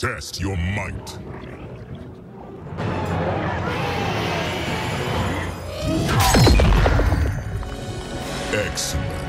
Test your might. Excellent.